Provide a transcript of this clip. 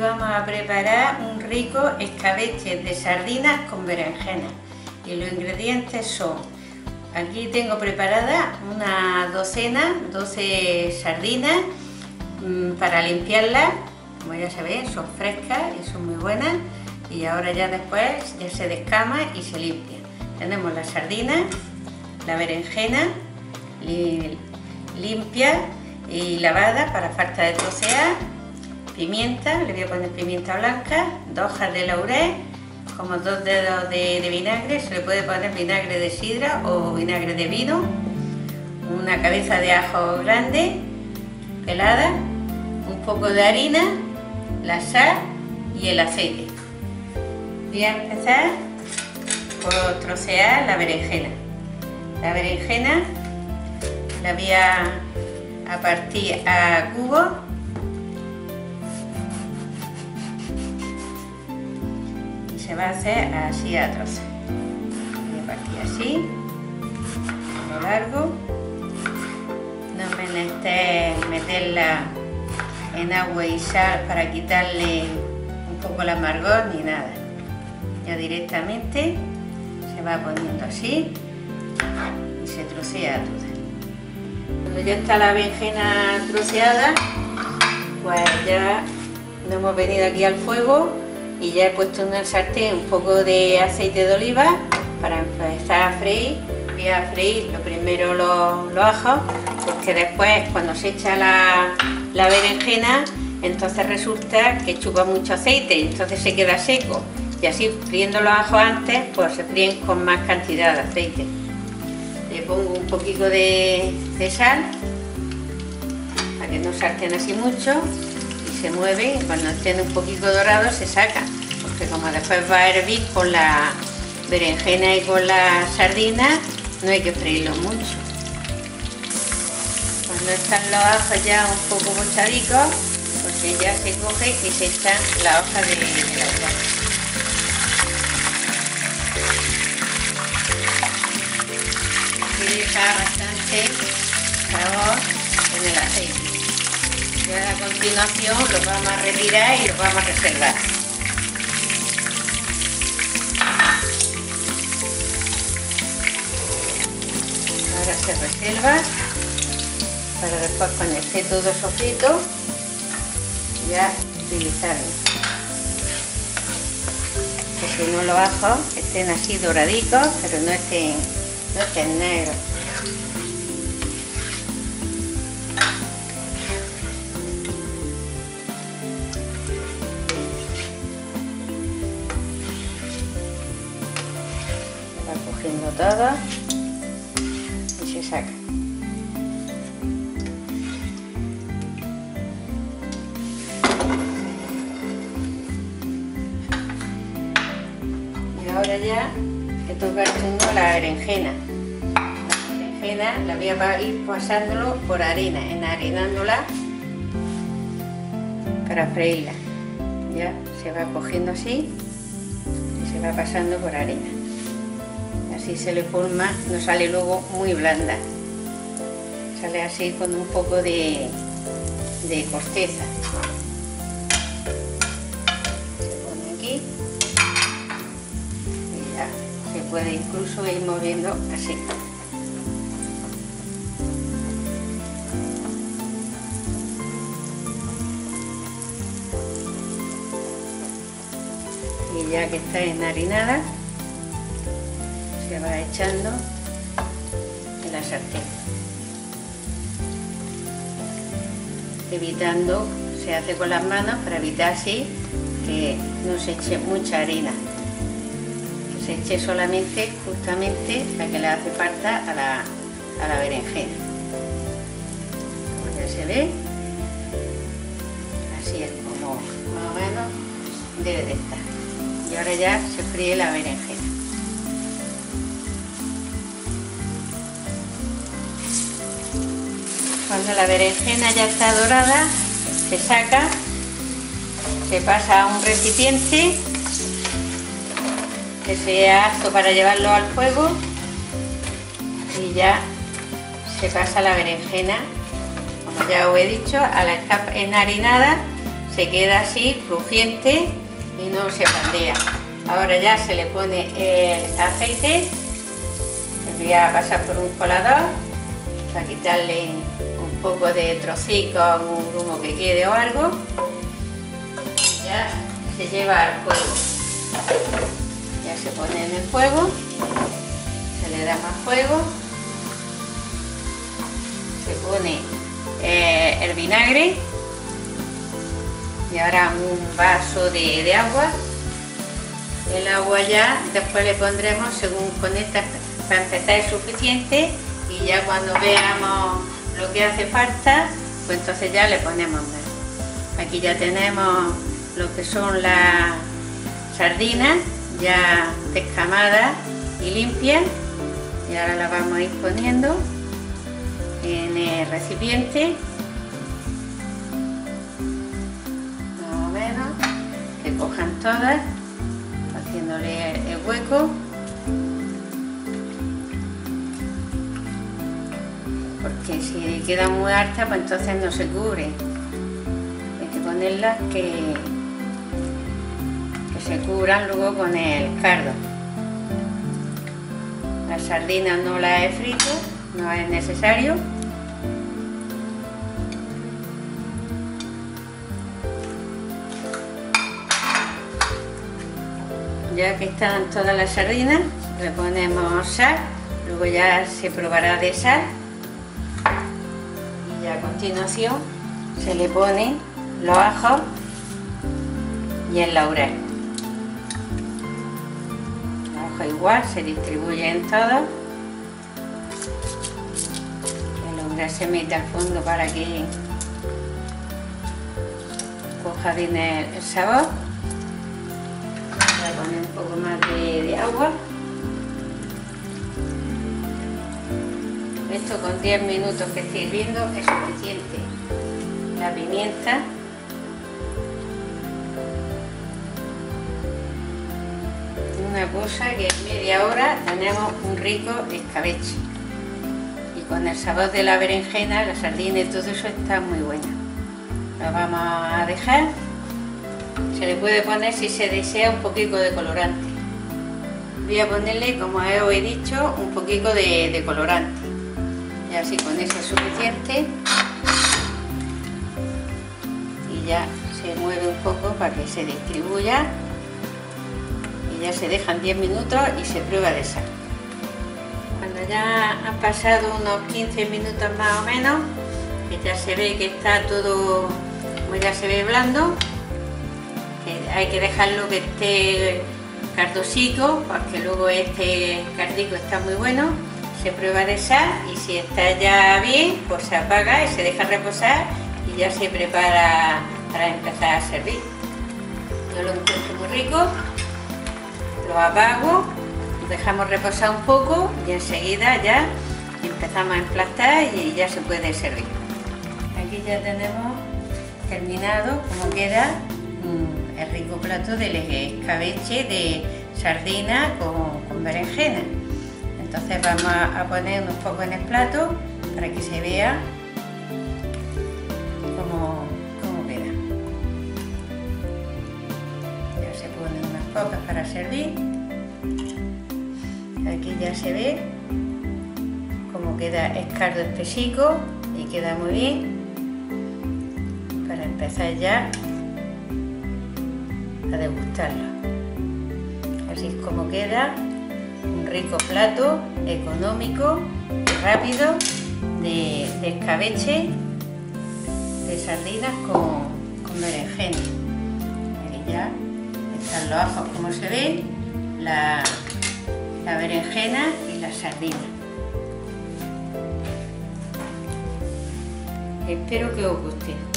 Vamos a preparar un rico escabeche de sardinas con berenjena. Y los ingredientes son aquí tengo preparada una docena, 12 sardinas mm, para limpiarlas como ya sabéis son frescas y son muy buenas. Y ahora ya después ya se descama y se limpia. Tenemos la sardina, la berenjena limpia y lavada para falta de trocear pimienta, le voy a poner pimienta blanca, dos hojas de laurel, como dos dedos de, vinagre, se le puede poner vinagre de sidra o vinagre de vino, una cabeza de ajo grande, pelada, un poco de harina, la sal y el aceite. Voy a empezar por trocear la berenjena. La berenjena la voy a, partir a cubos va a hacer así a trozos. Voy a partir así, lo largo. No menester meterla en agua y sal para quitarle un poco el amargor ni nada. Ya directamente se va poniendo así y se trocea toda. Cuando ya está la berenjena troceada, pues ya nos hemos venido aquí al fuego y ya he puesto en el sartén un poco de aceite de oliva para empezar a freír. Voy a freír lo primero los, ajos, porque después cuando se echa la, la berenjena, entonces resulta que chupa mucho aceite y entonces se queda seco. Y así friendo los ajos antes, pues se fríen con más cantidad de aceite. Le pongo un poquito de, de sal para que no salten así mucho se mueve y cuando estén un poquito dorados se saca, porque como después va a hervir con la berenjena y con la sardina, no hay que freírlo mucho. Cuando están los ajos ya un poco mochadicos, pues ya se coge y se echa la hoja de, la deja bastante sabor en el aceite. Y a continuación los vamos a retirar y los vamos a reservar. Ahora se reserva para después cuando esté todo sofrito ya utilizarlo. Que si no lo bajo estén así doraditos pero no estén, no estén negros. Todo y se saca. Y ahora ya que toca el turno la berenjena. La berenjena la voy a ir pasándolo por arena, enharinándola para freírla. Ya se va cogiendo así y se va pasando por arena así se le forma, no sale luego muy blanda. Sale así con un poco de, de corteza. Se pone aquí y ya se puede incluso ir moviendo así. Y ya que está enharinada, se va echando en la sartén. Evitando, se hace con las manos para evitar así que no se eche mucha harina. Que se eche solamente, justamente, la que le hace falta a la, a la berenjena. Como ya se ve, así es como más o menos debe de estar. Y ahora ya se fríe la berenjena. Cuando la berenjena ya está dorada, se saca, se pasa a un recipiente que sea apto para llevarlo al fuego y ya se pasa la berenjena, como ya os he dicho, a la capa enharinada se queda así, crujiente y no se pandea. Ahora ya se le pone el aceite, voy a pasar por un colador para quitarle poco de trocico, algún grumo que quede o algo. Ya se lleva al fuego. Ya se pone en el fuego, se le da más fuego, se pone eh, el vinagre y ahora un vaso de, agua. El agua ya después le pondremos según con esta empezar es suficiente y ya cuando veamos lo que hace falta, pues entonces ya le ponemos más. Aquí ya tenemos lo que son las sardinas ya descamadas y limpias y ahora las vamos a ir poniendo en el recipiente más o menos que cojan todas haciéndole el hueco si queda muy alta pues entonces no se cubre. Hay que ponerlas que, que se cubran luego con el cardo las sardinas no las he frito no es necesario. Ya que están todas las sardinas le ponemos sal luego ya se probará de sal y a continuación se le pone los ajos y el laurel. El ajo igual se distribuye en todo. El laurel se mete al fondo para que coja bien el sabor. Voy a poner un poco más de, agua. Esto con 10 minutos que esté hirviendo es suficiente. La pimienta. Una cosa que en media hora tenemos un rico escabeche. Y con el sabor de la berenjena, la sardina y todo eso está muy buena. Lo vamos a dejar se le puede poner si se desea un poquito de colorante. Voy a ponerle, como os he dicho, un poquito de, colorante. Y así con eso es suficiente. Y ya se mueve un poco para que se distribuya. Y ya se dejan 10 minutos y se prueba de sal. Cuando ya han pasado unos 15 minutos más o menos, que ya se ve que está todo, como ya se ve blando, hay que dejarlo que esté cardosito porque luego este cardico está muy bueno se prueba de sal y si está ya bien pues se apaga y se deja reposar y ya se prepara para empezar a servir yo lo encuentro muy rico lo apago lo dejamos reposar un poco y enseguida ya empezamos a emplastar y ya se puede servir aquí ya tenemos terminado como queda el rico plato del escabeche de sardina con, berenjena. Entonces vamos a poner unos pocos en el plato para que se vea cómo, cómo queda. Ya se ponen unas pocas para servir. Aquí ya se ve cómo queda escardo espesico y queda muy bien. Para empezar ya a degustarlo. Así es como queda un rico plato económico rápido de, escabeche de sardinas con, berenjena. Ya están los ajos como se ve, la, la berenjena y la sardina. Espero que os guste.